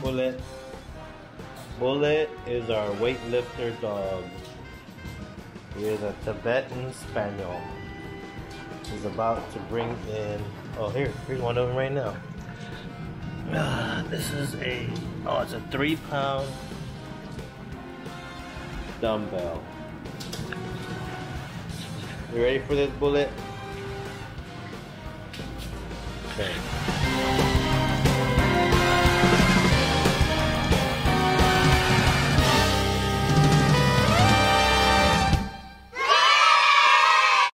Bullet. Bullet is our weightlifter dog. He is a Tibetan Spaniel. He's about to bring in. Oh, here, here's one of them right now. Uh, this is a. Oh, it's a three pound dumbbell. You ready for this bullet? Okay.